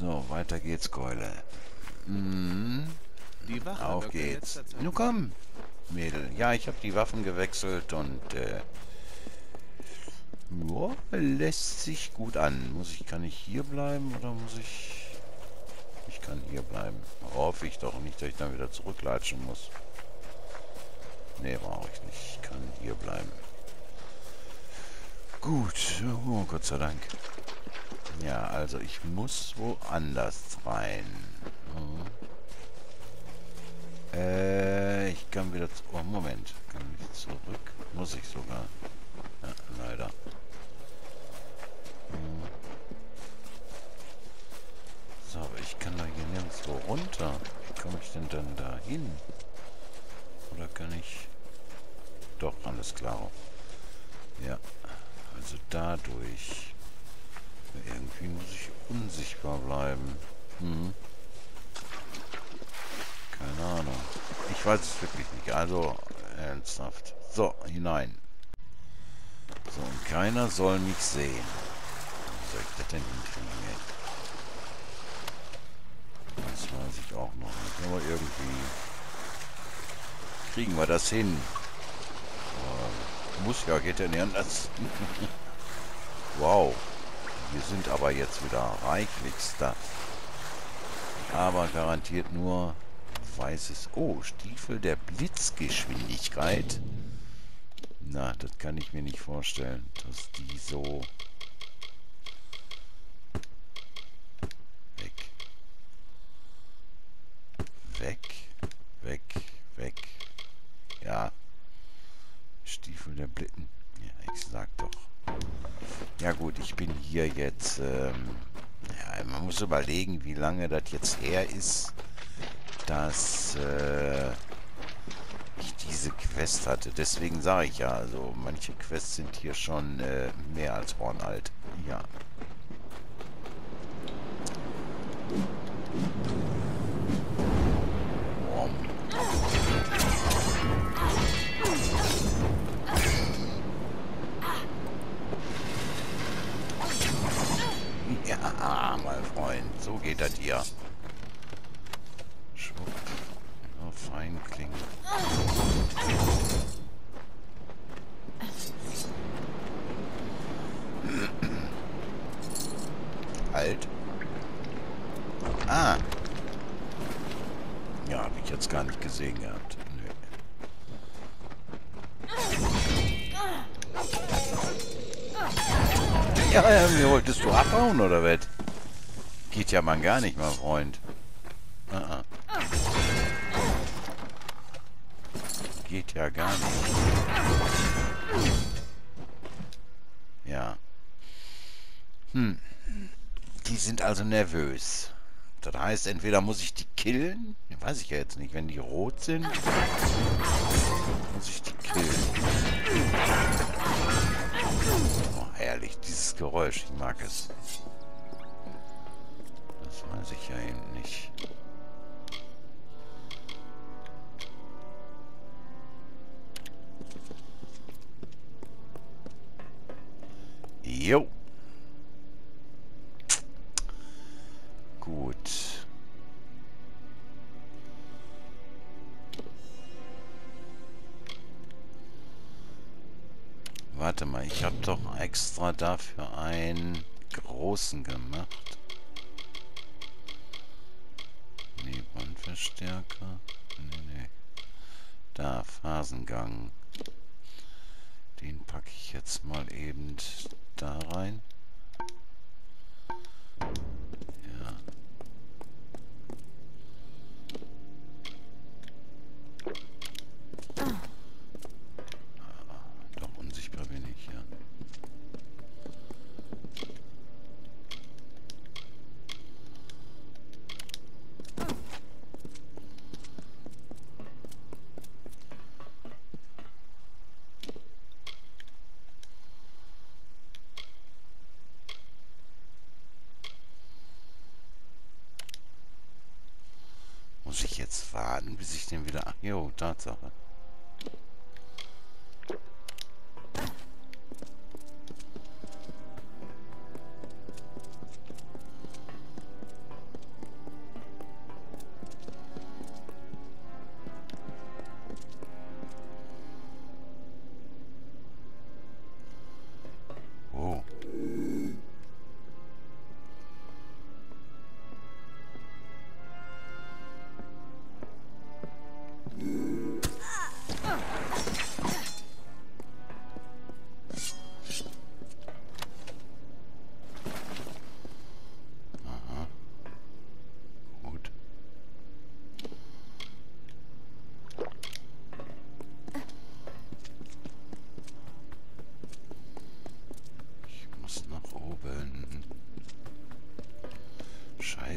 So, weiter geht's, Keule. Mhm. Die Wache Auf geht's. Nun komm, Mädel. Ja, ich habe die Waffen gewechselt und äh, ja, lässt sich gut an. Muss ich, kann ich hier bleiben oder muss ich... Ich kann hier bleiben. Hoffe ich doch nicht, dass ich dann wieder zurücklatschen muss. Nee, brauche ich nicht. Ich kann hier bleiben. Gut. Oh, Gott sei Dank. Ja, also ich muss woanders rein. Hm. Äh, ich kann wieder... Oh, Moment. Kann ich zurück? Muss ich sogar. Ja, leider. Hm. So, aber ich kann doch hier nirgendwo runter. Wie komme ich denn dann da hin? Oder kann ich... Doch, alles klar. Ja, also dadurch. Irgendwie muss ich unsichtbar bleiben. Hm. Keine Ahnung. Ich weiß es wirklich nicht. Also, ernsthaft. So, hinein. So, und keiner soll mich sehen. Wie soll ich das denn hinkriegen? Das weiß ich auch noch nicht. Aber irgendwie kriegen wir das hin. Aber muss ja, geht ja nicht anders. wow. Wir sind aber jetzt wieder reichlich Stuff. Aber garantiert nur weißes... Oh, Stiefel der Blitzgeschwindigkeit. Na, das kann ich mir nicht vorstellen, dass die so... Weg. Weg. Weg. Weg. Ja. Stiefel der Blitten. Ja, ich sag doch. Ja gut, ich bin hier jetzt... Ähm, ja, man muss überlegen, wie lange das jetzt her ist, dass äh, ich diese Quest hatte. Deswegen sage ich ja, also manche Quests sind hier schon äh, mehr als hornalt. Ja. Ja, mein Freund, so geht das hier. Schwupp. Ja, fein klingen. Halt. Ah. Ja, habe ich jetzt gar nicht gesehen gehabt. Ja, mir wolltest du abhauen, oder was? Geht ja mal gar nicht, mein Freund. Ah, ah. Geht ja gar nicht. Ja. Hm. Die sind also nervös. Das heißt, entweder muss ich die killen. Weiß ich ja jetzt nicht. Wenn die rot sind, muss ich die killen. Herrlich, dieses Geräusch. Ich mag es. Das weiß ich ja eben nicht. Jo. Warte mal, ich habe doch extra dafür einen großen gemacht. Nee, Bandverstärker. Nee, nee. Da, Phasengang. Den packe ich jetzt mal eben da rein. Ja. Ah, Doch unsichtbar bin ich, ja. Muss ich jetzt warten, bis ich den wieder... Jo, Tatsache.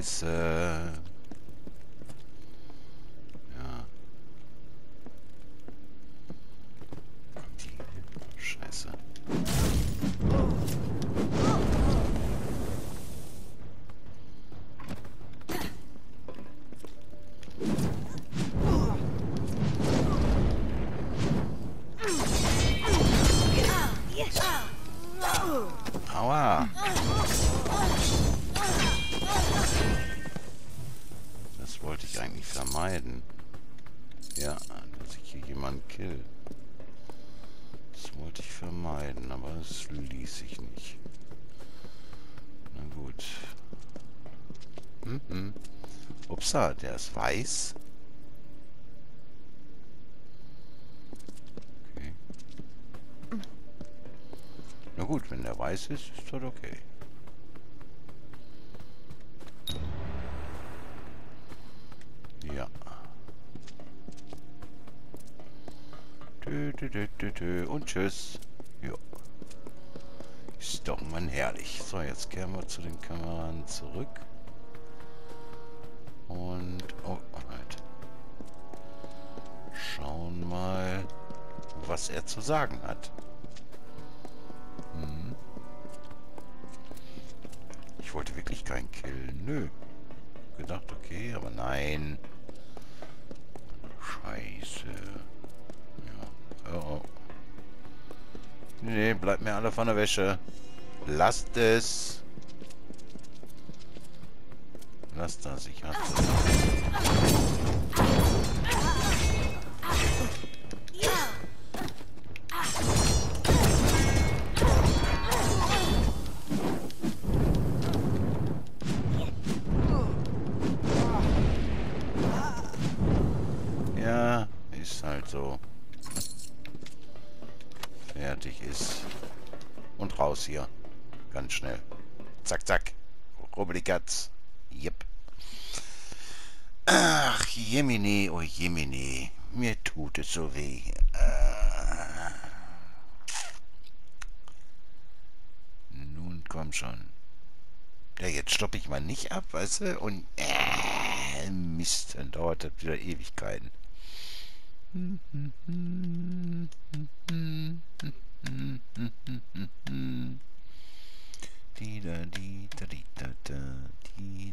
Scheiße. Ja. Upsa, der ist weiß. Okay. Na gut, wenn der weiß ist, ist das okay. Ja. Und tschüss. Jo. Ist doch mal herrlich. So, jetzt kehren wir zu den Kameran zurück. Und... Oh, halt. Schauen mal, was er zu sagen hat. Hm. Ich wollte wirklich keinen killen. Nö. Gedacht, okay, aber nein. Scheiße. Ja. Oh, oh. Nee, bleibt mir alle von der Wäsche. Lasst es. Lasst das, ich hatte. Ja, ist halt so. Fertig ist. Und raus hier. Ganz schnell. Zack, zack. Rubbeligatz. Jemini, oh Jemini. Mir tut es so weh. Äh. Nun komm schon. Ja, jetzt stoppe ich mal nicht ab, weißt du? Und äh, Mist, dann dauert das wieder Ewigkeiten.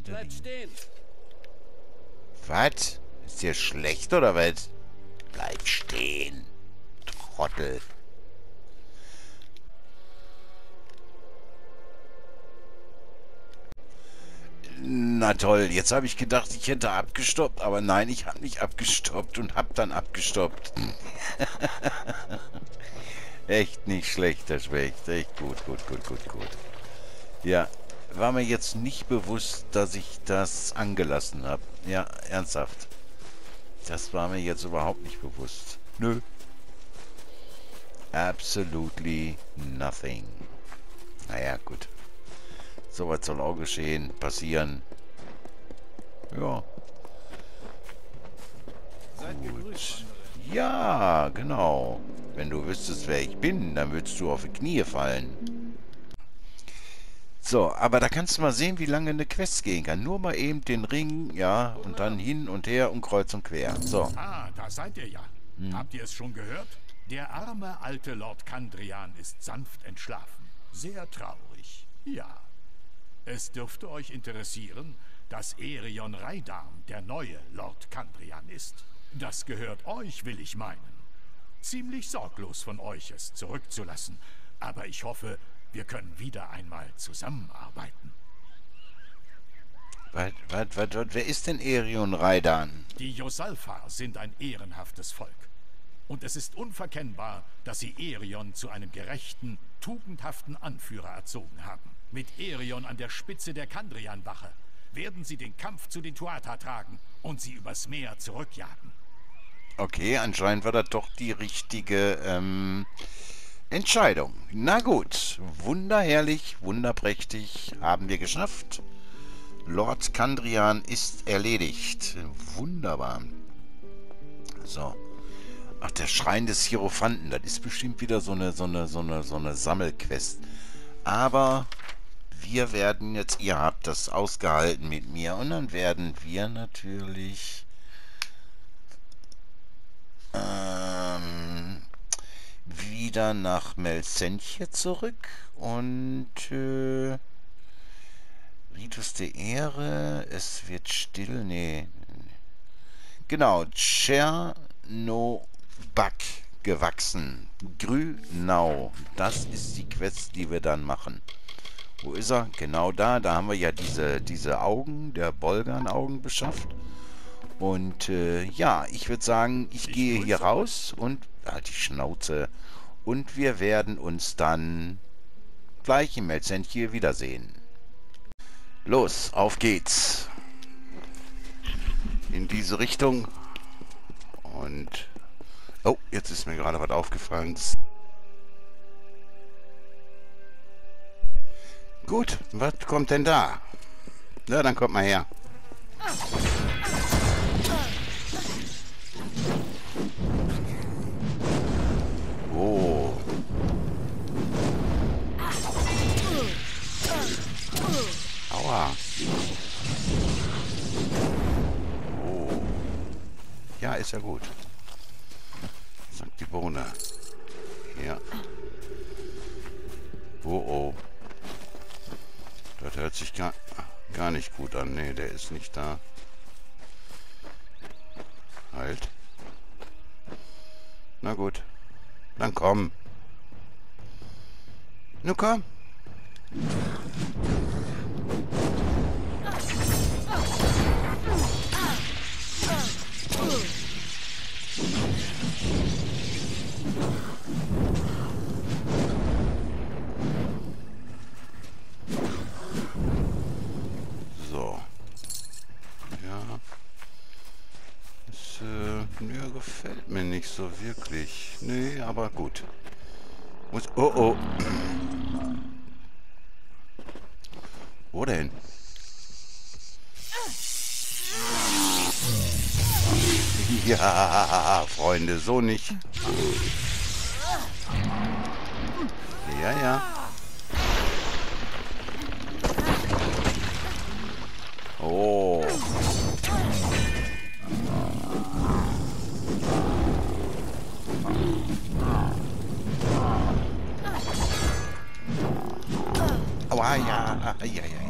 Bleibt stehen. Was? Ist dir schlecht oder was? Bleib stehen. Trottel. Na toll, jetzt habe ich gedacht, ich hätte abgestoppt, aber nein, ich habe nicht abgestoppt und habe dann abgestoppt. echt nicht schlecht, das Specht. Echt gut, gut, gut, gut, gut. Ja, war mir jetzt nicht bewusst, dass ich das angelassen habe. Ja, ernsthaft. Das war mir jetzt überhaupt nicht bewusst. Nö. Absolutely nothing. Naja, gut. Sowas soll auch geschehen, passieren. Ja. Gut. Ja, genau. Wenn du wüsstest, wer ich bin, dann würdest du auf die Knie fallen. So, aber da kannst du mal sehen, wie lange eine Quest gehen kann. Nur mal eben den Ring, ja, und dann hin und her und kreuz und quer. So, Ah, da seid ihr ja. Habt ihr es schon gehört? Der arme alte Lord Kandrian ist sanft entschlafen. Sehr traurig. Ja. Es dürfte euch interessieren, dass Erion Raidam der neue Lord Kandrian ist. Das gehört euch, will ich meinen. Ziemlich sorglos von euch, es zurückzulassen. Aber ich hoffe, wir können wieder einmal zusammenarbeiten. was, was, was, wer ist denn Erion Raidan? Die Josalfa sind ein ehrenhaftes Volk. Und es ist unverkennbar, dass sie Erion zu einem gerechten, tugendhaften Anführer erzogen haben. Mit Erion an der Spitze der Kandrian-Wache werden sie den Kampf zu den Tuatha tragen und sie übers Meer zurückjagen. Okay, anscheinend war das doch die richtige ähm, Entscheidung. Na gut, wunderherrlich, wunderprächtig, haben wir geschafft. Lord Kandrian ist erledigt. Wunderbar. So. Ach, der Schrein des Hierophanten, das ist bestimmt wieder so eine, so eine, so eine, so eine Sammelquest. Aber wir werden jetzt, ihr habt das ausgehalten mit mir und dann werden wir natürlich ähm, wieder nach Melzenche zurück und äh, Ritus der Ehre, es wird still, nee. Genau, Chernobak gewachsen. Grünau, das ist die Quest, die wir dann machen. Wo ist er? Genau da. Da haben wir ja diese, diese Augen, der Bolgan-Augen beschafft. Und äh, ja, ich würde sagen, ich, ich gehe hier raus und halt die Schnauze. Und wir werden uns dann gleich im hier wiedersehen. Los, auf geht's. In diese Richtung. Und... Oh, jetzt ist mir gerade was aufgefallen. Gut, was kommt denn da? Na, dann kommt mal her. Oh. Aua. Oh. Ja, ist ja gut. Sagt die Bohne. Ja. Oh oh. Das hört sich gar, gar nicht gut an. Nee, der ist nicht da. Halt. Na gut. Dann komm. Nun komm. So wirklich. Nee, aber gut. Muss, oh, oh. Wo denn? Ja, Freunde, so nicht. Ja, ja. Aua, ja. Ja, ja.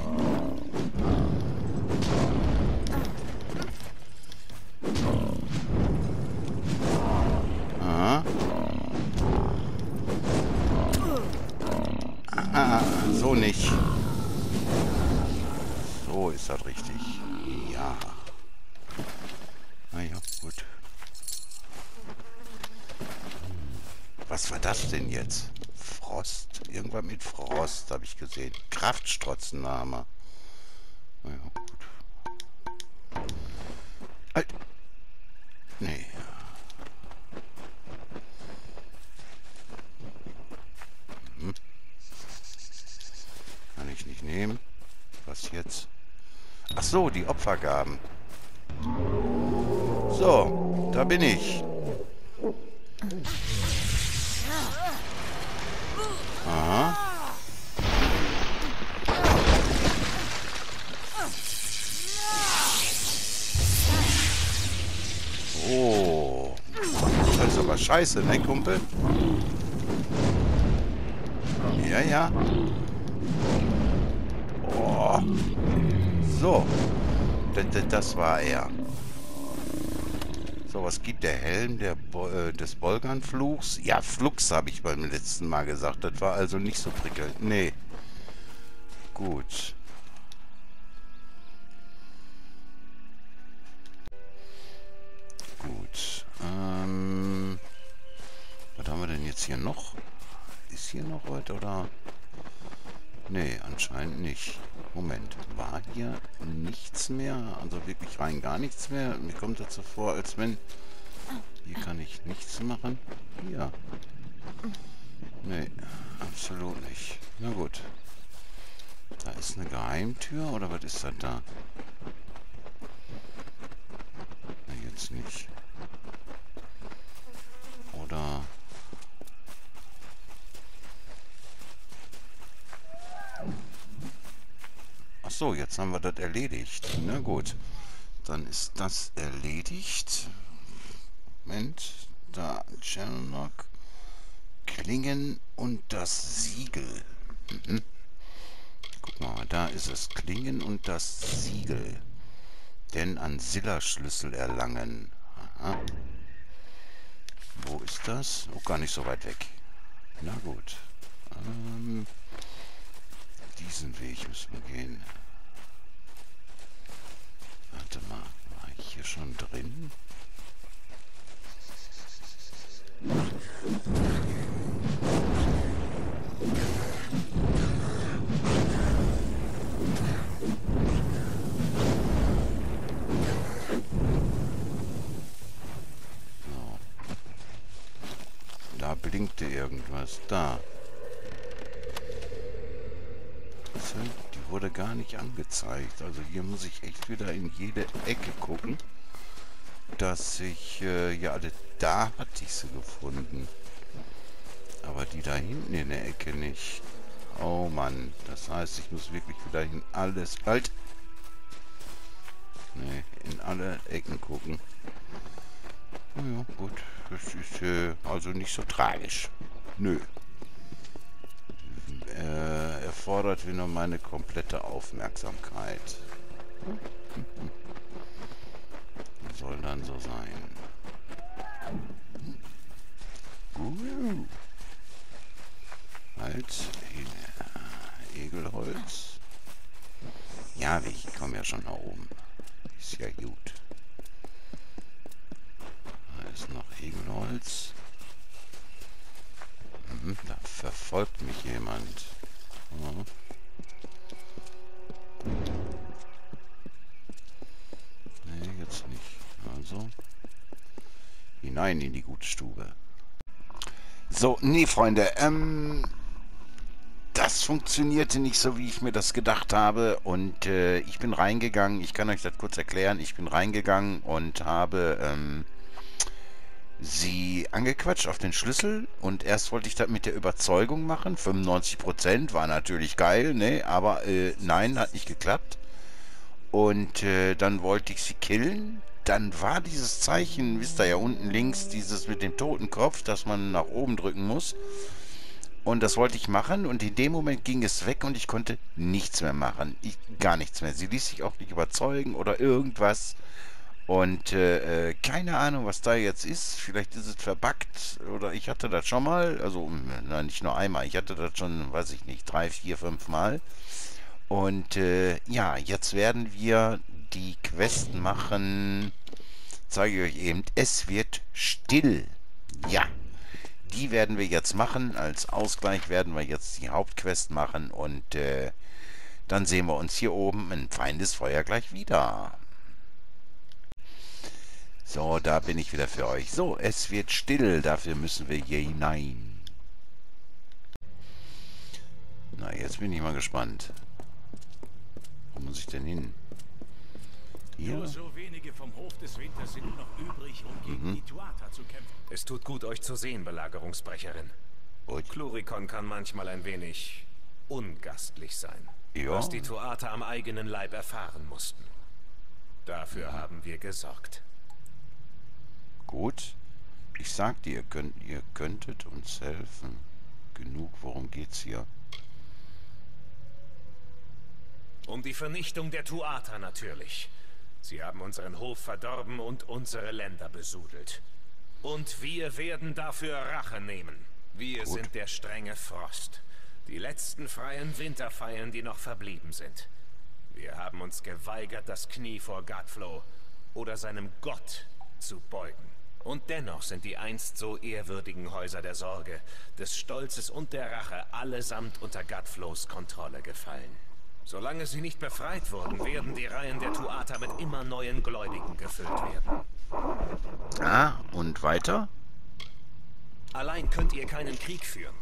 Ah. Ah, so nicht. So ist das richtig. Ja. Na ja, gut. Was war das denn jetzt? Frost. Irgendwann mit Frost habe ich gesehen. Kraftstrotzenname. Naja, gut. Halt. Nee. Hm. Kann ich nicht nehmen. Was jetzt? Ach so, die Opfergaben. So, da bin ich. Scheiße, ne, Kumpel? Ja, ja. Oh. So. Das war er. So, was gibt der Helm der Bo äh, des Bolganfluchs? Ja, Flux habe ich beim letzten Mal gesagt. Das war also nicht so prickelnd. Nee. Gut. Gut. Hier noch? Ist hier noch was oder... Nee, anscheinend nicht. Moment, war hier nichts mehr? Also wirklich rein gar nichts mehr? Mir kommt das so vor, als wenn... Hier kann ich nichts machen. Hier. Nee, absolut nicht. Na gut. Da ist eine Geheimtür, oder was ist das da? Na, jetzt nicht. Oder... jetzt haben wir das erledigt. Na gut. Dann ist das erledigt. Moment. Da, Channellock. Klingen und das Siegel. Mhm. Guck mal, da ist es. Klingen und das Siegel. Denn an Silla-Schlüssel erlangen. Aha. Wo ist das? Oh, gar nicht so weit weg. Na gut. Ähm, diesen Weg müssen wir gehen. Warte mal, war ich hier schon drin? Da blinkte irgendwas. Da. Wurde gar nicht angezeigt. Also hier muss ich echt wieder in jede Ecke gucken, dass ich... Äh, ja, da hatte ich sie gefunden. Aber die da hinten in der Ecke nicht. Oh Mann. Das heißt, ich muss wirklich wieder in alles... Halt! Nee, in alle Ecken gucken. Ja, gut. Das ist äh, also nicht so tragisch. Nö. Äh, erfordert wie nur meine komplette Aufmerksamkeit. Soll dann so sein. Uh. Halt. Egelholz. Ja, ich komme ja schon nach oben. Ist ja gut ist noch Egelholz. Mhm, da verfolgt mich jemand. Mhm. Nee, jetzt nicht. Also hinein in die gute Stube. So, nee, Freunde, ähm, das funktionierte nicht so, wie ich mir das gedacht habe. Und äh, ich bin reingegangen, ich kann euch das kurz erklären, ich bin reingegangen und habe, ähm, sie angequatscht auf den Schlüssel und erst wollte ich das mit der Überzeugung machen. 95% war natürlich geil, ne? Aber äh, nein, hat nicht geklappt. Und äh, dann wollte ich sie killen. Dann war dieses Zeichen, wisst ihr ja unten links, dieses mit dem Totenkopf, dass man nach oben drücken muss. Und das wollte ich machen und in dem Moment ging es weg und ich konnte nichts mehr machen. Ich, gar nichts mehr. Sie ließ sich auch nicht überzeugen oder irgendwas. Und äh, äh, keine Ahnung, was da jetzt ist. Vielleicht ist es verbuggt oder ich hatte das schon mal. Also, nein, nicht nur einmal. Ich hatte das schon, weiß ich nicht, drei, vier, fünf Mal. Und äh, ja, jetzt werden wir die Quest machen. Zeige ich euch eben. Es wird still. Ja. Die werden wir jetzt machen. Als Ausgleich werden wir jetzt die Hauptquest machen. Und äh, dann sehen wir uns hier oben in Feindesfeuer gleich wieder. So, da bin ich wieder für euch. So, es wird still, dafür müssen wir hier hinein. Na, jetzt bin ich mal gespannt. Wo muss ich denn hin? Hier? Nur so wenige vom Hof des Winters sind noch übrig, um gegen mhm. die Tuata zu kämpfen. Es tut gut, euch zu sehen, Belagerungsbrecherin. Und? Klurikon kann manchmal ein wenig ungastlich sein. Ja. Was die Tuata am eigenen Leib erfahren mussten. Dafür mhm. haben wir gesorgt. Gut. Ich sagte, ihr, könnt, ihr könntet uns helfen. Genug, worum geht's hier? Um die Vernichtung der Tuata natürlich. Sie haben unseren Hof verdorben und unsere Länder besudelt. Und wir werden dafür Rache nehmen. Wir Gut. sind der strenge Frost. Die letzten freien Winterfeiern, die noch verblieben sind. Wir haben uns geweigert, das Knie vor Godflow oder seinem Gott zu beugen. Und dennoch sind die einst so ehrwürdigen Häuser der Sorge, des Stolzes und der Rache allesamt unter Godflows Kontrolle gefallen. Solange sie nicht befreit wurden, werden die Reihen der Tuata mit immer neuen Gläubigen gefüllt werden. Ah, und weiter? Allein könnt ihr keinen Krieg führen.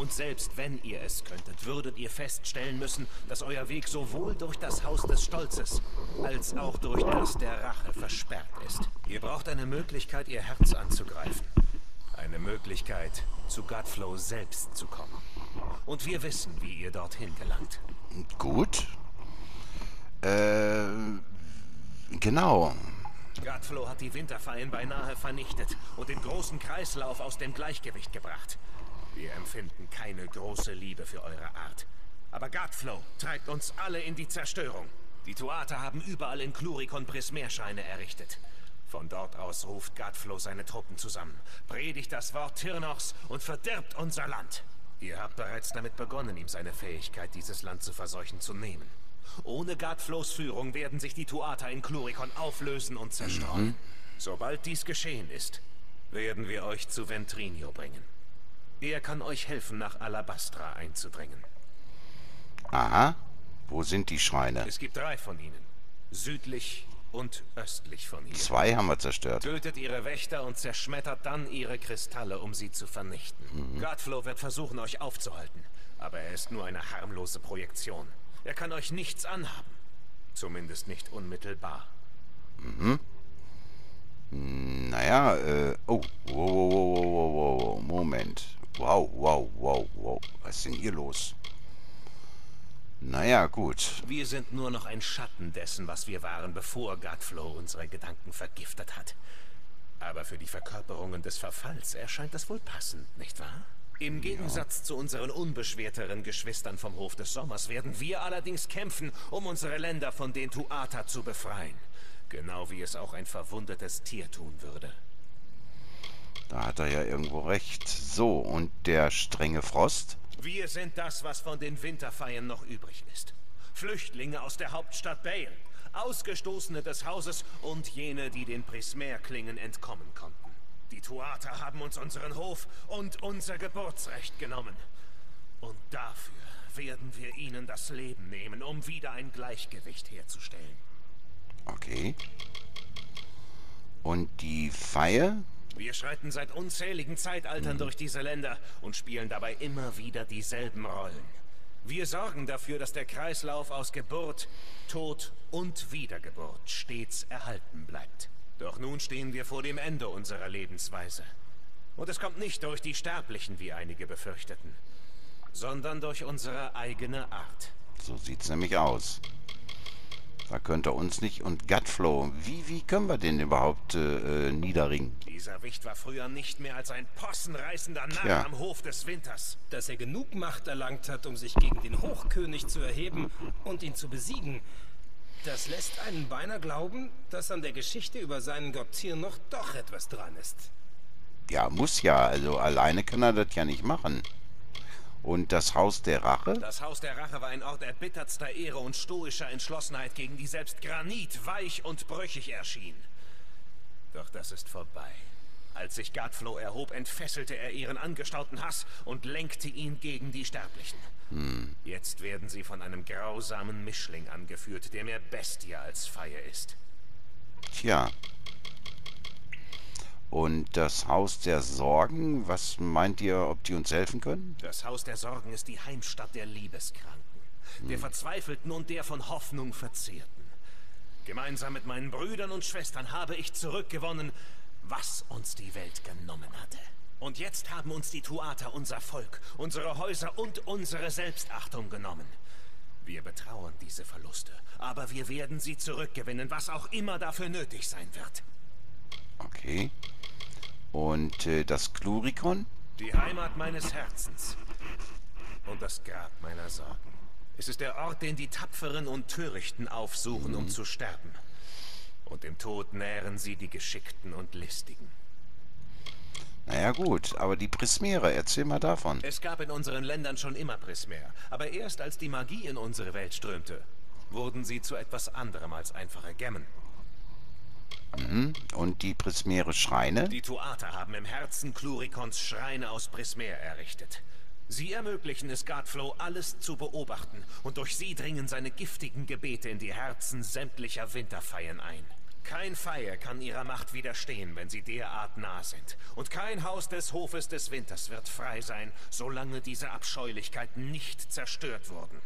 Und selbst wenn ihr es könntet, würdet ihr feststellen müssen, dass euer Weg sowohl durch das Haus des Stolzes als auch durch das der Rache versperrt ist. Ihr braucht eine Möglichkeit, ihr Herz anzugreifen. Eine Möglichkeit, zu Godflow selbst zu kommen. Und wir wissen, wie ihr dorthin gelangt. Gut. Äh, genau. Godflow hat die Winterfeien beinahe vernichtet und den großen Kreislauf aus dem Gleichgewicht gebracht. Wir empfinden keine große Liebe für eure Art. Aber Godflow treibt uns alle in die Zerstörung. Die Tuater haben überall in Klurikon Prismerscheine errichtet. Von dort aus ruft Godflow seine Truppen zusammen, predigt das Wort Tirnochs und verdirbt unser Land. Ihr habt bereits damit begonnen, ihm seine Fähigkeit, dieses Land zu verseuchen, zu nehmen. Ohne Godflows Führung werden sich die Tuater in Klurikon auflösen und zerstreuen. Mhm. Sobald dies geschehen ist, werden wir euch zu Ventrinio bringen. Er kann euch helfen, nach Alabastra einzudringen. Aha. Wo sind die Schreine? Es gibt drei von ihnen. Südlich und östlich von hier. Zwei haben wir zerstört. Tötet ihre Wächter und zerschmettert dann ihre Kristalle, um sie zu vernichten. Mhm. Godflow wird versuchen, euch aufzuhalten. Aber er ist nur eine harmlose Projektion. Er kann euch nichts anhaben. Zumindest nicht unmittelbar. Mhm. Naja, äh... Oh, wow, wow, wow, wow, wow, Moment. Wow, wow, wow, wow. Was ist denn hier los? Naja, gut. Wir sind nur noch ein Schatten dessen, was wir waren, bevor Godflow unsere Gedanken vergiftet hat. Aber für die Verkörperungen des Verfalls erscheint das wohl passend, nicht wahr? Im Gegensatz ja. zu unseren unbeschwerteren Geschwistern vom Hof des Sommers werden wir allerdings kämpfen, um unsere Länder von den Tuata zu befreien. Genau wie es auch ein verwundetes Tier tun würde. Da hat er ja irgendwo recht. So, und der strenge Frost? Wir sind das, was von den Winterfeien noch übrig ist. Flüchtlinge aus der Hauptstadt Bale, Ausgestoßene des Hauses und jene, die den Prismerklingen entkommen konnten. Die Tuater haben uns unseren Hof und unser Geburtsrecht genommen. Und dafür werden wir ihnen das Leben nehmen, um wieder ein Gleichgewicht herzustellen. Okay. Und die Feier? Wir schreiten seit unzähligen Zeitaltern mhm. durch diese Länder und spielen dabei immer wieder dieselben Rollen. Wir sorgen dafür, dass der Kreislauf aus Geburt, Tod und Wiedergeburt stets erhalten bleibt. Doch nun stehen wir vor dem Ende unserer Lebensweise. Und es kommt nicht durch die Sterblichen, wie einige befürchteten, sondern durch unsere eigene Art. So sieht's nämlich aus. Da könnte uns nicht. Und Gutflow, wie, wie können wir den überhaupt äh, äh, niederringen? Dieser Wicht war früher nicht mehr als ein possenreißender Narr ja. am Hof des Winters. Dass er genug Macht erlangt hat, um sich gegen den Hochkönig zu erheben und ihn zu besiegen, das lässt einen beinahe glauben, dass an der Geschichte über seinen Gott noch doch etwas dran ist. Ja, muss ja. Also alleine kann er das ja nicht machen. Und das Haus der Rache? Das Haus der Rache war ein Ort erbittertster Ehre und stoischer Entschlossenheit, gegen die selbst Granit weich und brüchig erschien. Doch das ist vorbei. Als sich Godflow erhob, entfesselte er ihren angestauten Hass und lenkte ihn gegen die Sterblichen. Hm. Jetzt werden sie von einem grausamen Mischling angeführt, der mehr Bestie als Feier ist. Tja, und das Haus der Sorgen, was meint ihr, ob die uns helfen können? Das Haus der Sorgen ist die Heimstatt der Liebeskranken, hm. der Verzweifelten und der von Hoffnung Verzehrten. Gemeinsam mit meinen Brüdern und Schwestern habe ich zurückgewonnen, was uns die Welt genommen hatte. Und jetzt haben uns die Tuater unser Volk, unsere Häuser und unsere Selbstachtung genommen. Wir betrauern diese Verluste, aber wir werden sie zurückgewinnen, was auch immer dafür nötig sein wird. Okay. Und äh, das Klurikon? Die Heimat meines Herzens. Und das Grab meiner Sorgen. Es ist der Ort, den die Tapferen und Törichten aufsuchen, mhm. um zu sterben. Und im Tod nähren sie die Geschickten und Listigen. Naja gut, aber die Prismere, erzähl mal davon. Es gab in unseren Ländern schon immer Prismer, aber erst als die Magie in unsere Welt strömte, wurden sie zu etwas anderem als einfache Gemmen. Mhm. Und die Prismere Schreine? Die Tuater haben im Herzen Klurikons Schreine aus Prismer errichtet. Sie ermöglichen es Godflow, alles zu beobachten, und durch sie dringen seine giftigen Gebete in die Herzen sämtlicher Winterfeien ein. Kein Feier kann ihrer Macht widerstehen, wenn sie derart nah sind. Und kein Haus des Hofes des Winters wird frei sein, solange diese Abscheulichkeiten nicht zerstört wurden.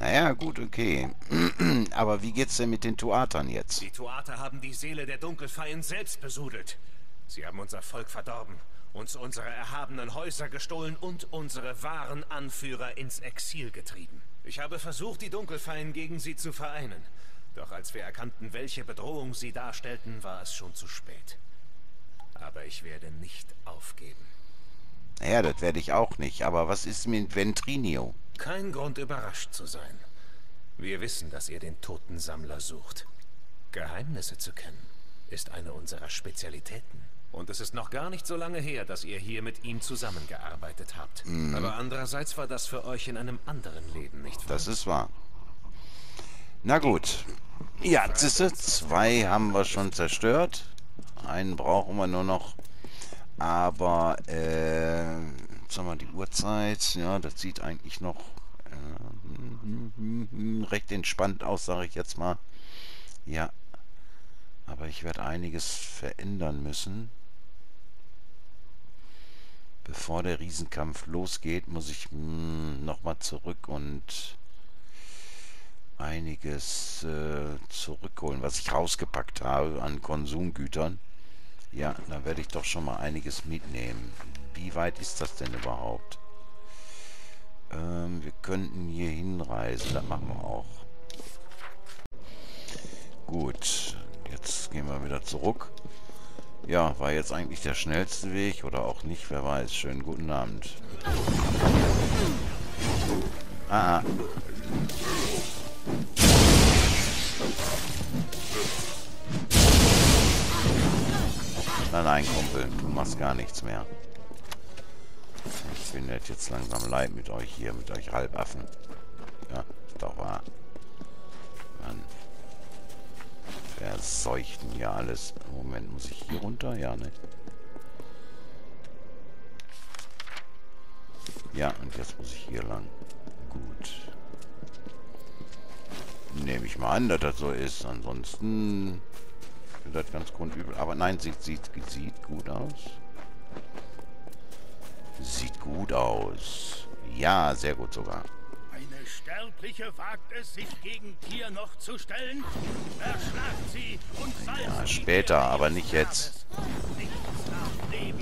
Naja, gut, okay. Aber wie geht's denn mit den Tuatern jetzt? Die Tuater haben die Seele der Dunkelfeien selbst besudelt. Sie haben unser Volk verdorben, uns unsere erhabenen Häuser gestohlen und unsere wahren Anführer ins Exil getrieben. Ich habe versucht, die Dunkelfeien gegen sie zu vereinen. Doch als wir erkannten, welche Bedrohung sie darstellten, war es schon zu spät. Aber ich werde nicht aufgeben. Ja, das werde ich auch nicht. Aber was ist mit Ventrinio? Kein Grund, überrascht zu sein. Wir wissen, dass ihr den Totensammler sucht. Geheimnisse zu kennen, ist eine unserer Spezialitäten. Und es ist noch gar nicht so lange her, dass ihr hier mit ihm zusammengearbeitet habt. Mhm. Aber andererseits war das für euch in einem anderen Leben, nicht wahr? Das ist wahr. Na gut. Ja, siehste, zwei haben wir schon zerstört. Einen brauchen wir nur noch. Aber, äh, haben wir die Uhrzeit. Ja, das sieht eigentlich noch äh, recht entspannt aus, sage ich jetzt mal. Ja. Aber ich werde einiges verändern müssen. Bevor der Riesenkampf losgeht, muss ich hm, nochmal zurück und einiges äh, zurückholen, was ich rausgepackt habe an Konsumgütern. Ja, da werde ich doch schon mal einiges mitnehmen. Wie weit ist das denn überhaupt? Ähm, wir könnten hier hinreisen, das machen wir auch. Gut, jetzt gehen wir wieder zurück. Ja, war jetzt eigentlich der schnellste Weg oder auch nicht, wer weiß. Schönen guten Abend. Ah, Nein, nein, Kumpel, du machst gar nichts mehr. Ich bin jetzt langsam leid mit euch hier, mit euch Halbaffen. Ja, ist doch wahr. Mann. Verseuchten hier alles. Moment, muss ich hier runter? Ja, ne? Ja, und jetzt muss ich hier lang. Gut. Nehme ich mal an, dass das so ist. Ansonsten wird das ganz grundübel. Aber nein, sieht, sieht, sieht gut aus. Sieht gut aus. Ja, sehr gut sogar. Eine Sterbliche wagt es, sich gegen Tier noch zu stellen. Erschlagt sie und Ja, später, aber nicht jetzt.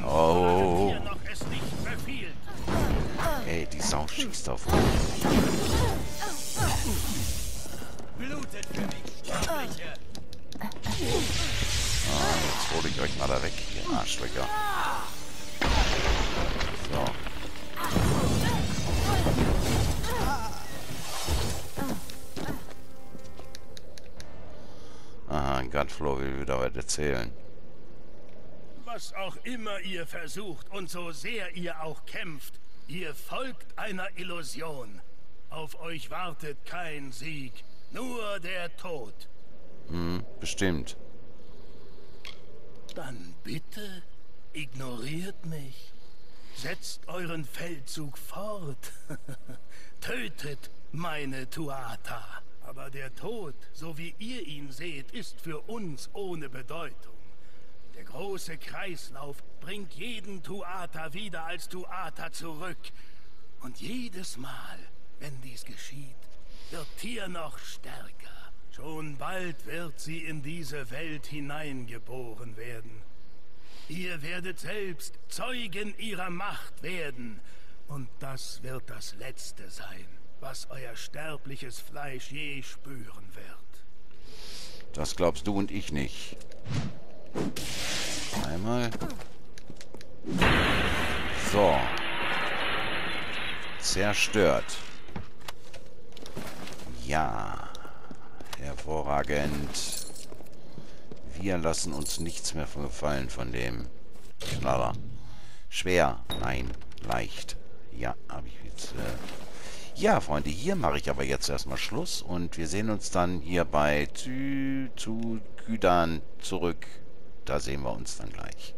Oh. Ey, die Sau schießt auf uns. Blutet für mich, Sterbliche. Hole ich euch mal da weg, ihr Arschlöcher. So. Aha, Gunflow will wieder was erzählen. Was auch immer ihr versucht und so sehr ihr auch kämpft, ihr folgt einer Illusion. Auf euch wartet kein Sieg, nur der Tod. Hm, bestimmt. Dann bitte ignoriert mich. Setzt euren Feldzug fort. Tötet meine Tuata. Aber der Tod, so wie ihr ihn seht, ist für uns ohne Bedeutung. Der große Kreislauf bringt jeden Tuata wieder als Tuata zurück. Und jedes Mal, wenn dies geschieht, wird Tier noch stärker. Schon bald wird sie in diese Welt hineingeboren werden. Ihr werdet selbst Zeugen ihrer Macht werden. Und das wird das Letzte sein, was euer sterbliches Fleisch je spüren wird. Das glaubst du und ich nicht. Einmal. So. Zerstört. Ja. Hervorragend. Wir lassen uns nichts mehr von gefallen von dem Knaller. Schwer, nein, leicht. Ja, habe ich jetzt... Äh ja, Freunde, hier mache ich aber jetzt erstmal Schluss und wir sehen uns dann hier bei Tü zu Küdan zurück. Da sehen wir uns dann gleich.